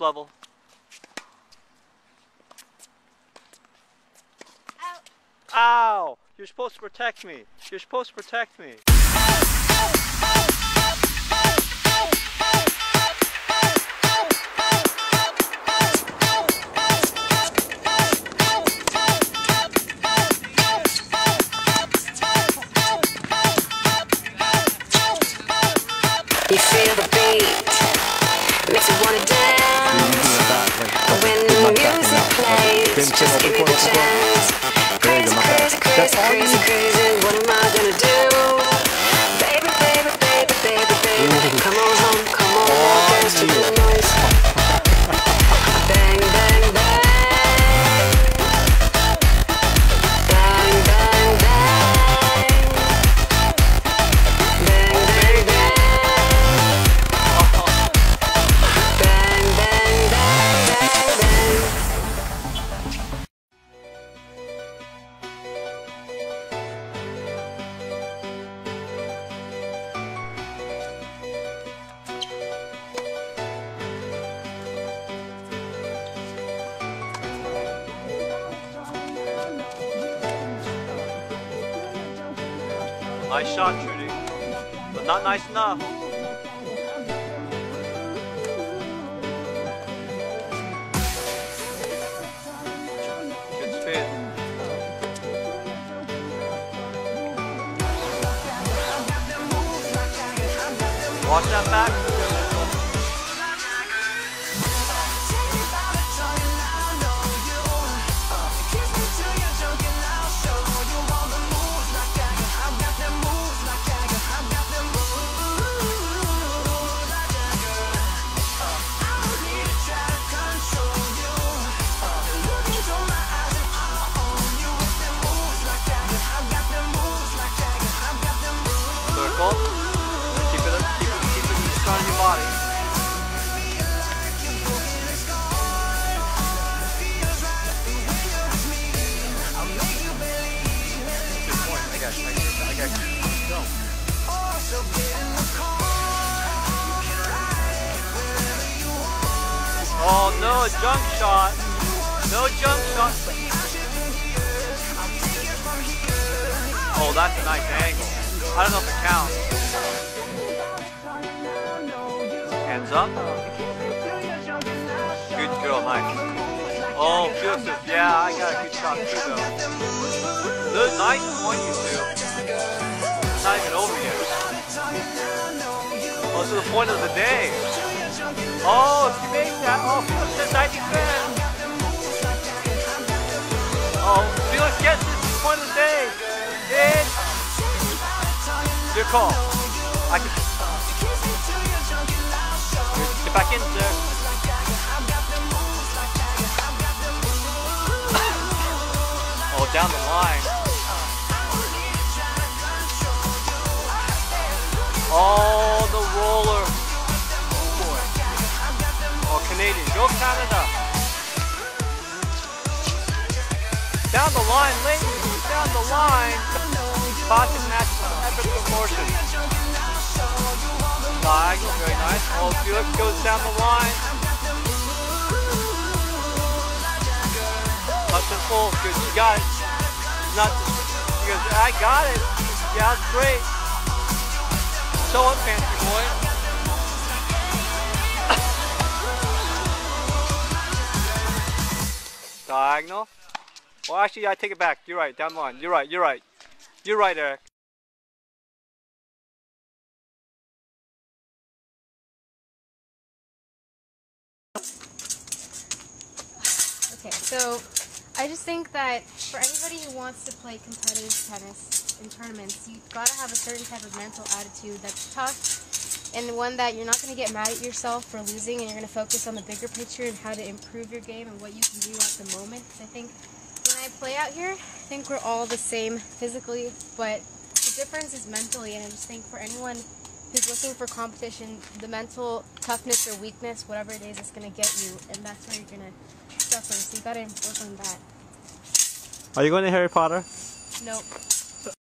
level. Ow. Ow! You're supposed to protect me. You're supposed to protect me. You feel the beat, makes you wanna dance. When the music plays, just give it a chance. Crazy, crazy, crazy, crazy, crazy. What am I gonna do? Nice shot, Trudy. But not nice enough. Watch that back. Keep it, keep it, keep it in your body. Good point. I got you. I got you. Oh no, a junk shot. No junk shot. Oh, that's a nice angle. I don't know if it counts. Hands up. Good girl, nice. Oh, Joseph, yeah, I got a good shot too though. Good, nice point, you two. It's not even over yet. Oh, so the point of the day. Oh, you make that, oh, says 90 cents. Oh, call. I can get back in there. Oh, down the line. Oh, the roller. Oh, Canadian. Go Canada. Down the line, ladies. Down the line. Boston National Epic Proportion. Diagonal, very nice. Oh, Felix goes down the line. Touch and full. Good. You got it. Not. He goes, I got it. Yeah, that's great. Show up, fancy boy. Diagonal. Well, actually, I take it back. You're right. Down the line. You're right. You're right. You're right, Eric. Okay, so I just think that for anybody who wants to play competitive tennis in tournaments, you've got to have a certain type of mental attitude that's tough and one that you're not going to get mad at yourself for losing and you're going to focus on the bigger picture and how to improve your game and what you can do at the moment. I think when I play out here, I think we're all the same physically, but the difference is mentally. And I just think for anyone who's looking for competition, the mental toughness or weakness, whatever it is, is going to get you, and that's where you're going to suffer. So you got to work on that. Are you going to Harry Potter? Nope.